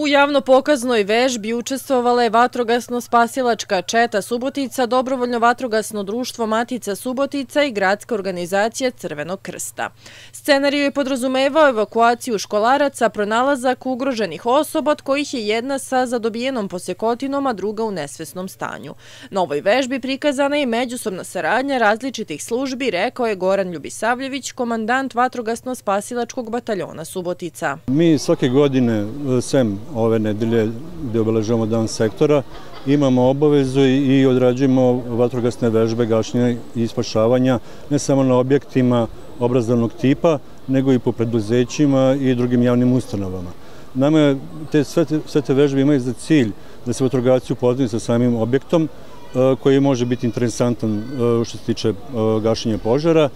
U javno pokaznoj vežbi učestvovala je vatrogasno-spasilačka četa Subotica, dobrovoljno vatrogasno društvo Matica Subotica i gradska organizacija Crvenog krsta. Scenariju je podrazumevao evakuaciju školaraca, pronalazak ugroženih osoba, od kojih je jedna sa zadobijenom posjekotinom, a druga u nesvesnom stanju. Na ovoj vežbi prikazana je međusobna saradnja različitih službi, rekao je Goran Ljubisavljević, komandant vatrogasno-spasilačkog bataljona Subotica. Mi svake godine, eh, sem ove nedelje gdje obeležavamo dan sektora, imamo obavezu i odrađujemo vatrogasne vežbe gašnje i spašavanja ne samo na objektima obrazovnog tipa, nego i po preduzećima i drugim javnim ustanovama. Nama te, sve, te, sve te vežbe imaju za cilj da se vatrogasci upoznaju sa samim objektom e, koji može biti interesantan e, što se tiče e, gašenja požara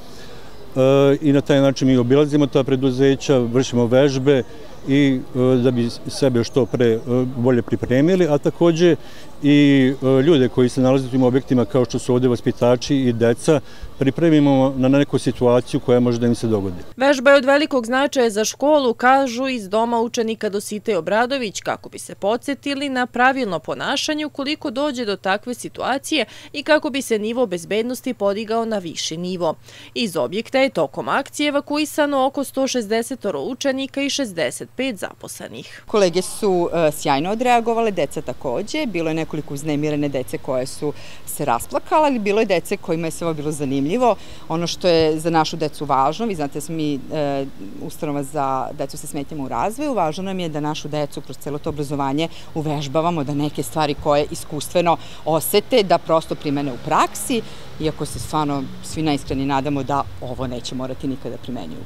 i na taj način mi obilazimo ta preduzeća, vršimo vežbe i e, da bi sebe što pre e, bolje pripremili, a takođe i e, ljude koji se nalaze u tim objektima kao što su ovde vaspitači i deca pripremimo na neku situaciju koja može da im se dogodi. Vežba je od velikog značaja za školu, kažu iz doma učenika Dosite Obradović, kako bi se podsjetili na pravilno ponašanje ukoliko dođe do takve situacije i kako bi se nivo bezbednosti podigao na viši nivo. Iz objekta je tokom akcije evakuisano oko 160 učenika i 60 pet zaposlenih. Kolege su e, sjajno odreagovale, deca takođe. Bilo je nekoliko uznemirene dece koje su se rasplakala, ali bilo je dece kojima je sve bilo zanimljivo. Ono što je za našu decu važno, vi znate da smo mi e, ustanova za decu sa smetnjama u razvoju, važno nam je da našu decu kroz celo to obrazovanje uvežbavamo da neke stvari koje iskustveno osete, da prosto primene u praksi, iako se stvarno svi naiskreni nadamo da ovo neće morati nikada primenjuju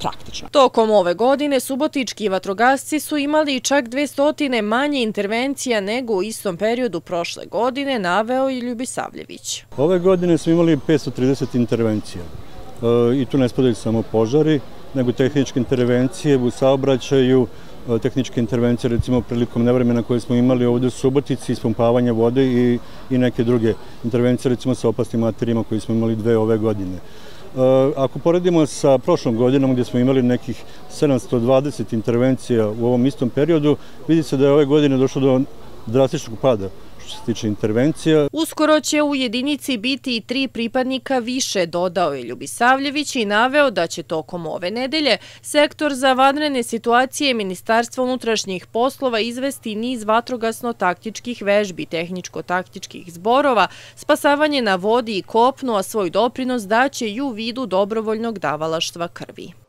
praktično. Tokom ove godine subotički vatrogasci su imali čak 200 manje intervencija nego u istom periodu prošle godine, naveo i Ljubisavljević. Ove godine smo imali 530 intervencija e, i tu ne spadaju samo požari, nego tehničke intervencije u saobraćaju, E, tehničke intervencije recimo prilikom nevremena koje smo imali ovdje u Subotici, ispumpavanja vode i, i neke druge intervencije recimo sa opasnim materijima koje smo imali dve ove godine. E, ako poredimo sa prošlom godinom gdje smo imali nekih 720 intervencija u ovom istom periodu, vidi se da je ove godine došlo do drastičnog pada što se tiče intervencija. Uskoro će u jedinici biti i tri pripadnika više, dodao je Ljubisavljević i naveo da će tokom ove nedelje sektor za vanrene situacije Ministarstva unutrašnjih poslova izvesti niz vatrogasno-taktičkih vežbi, tehničko-taktičkih zborova, spasavanje na vodi i kopnu, a svoj doprinos daće i u vidu dobrovoljnog davalaštva krvi.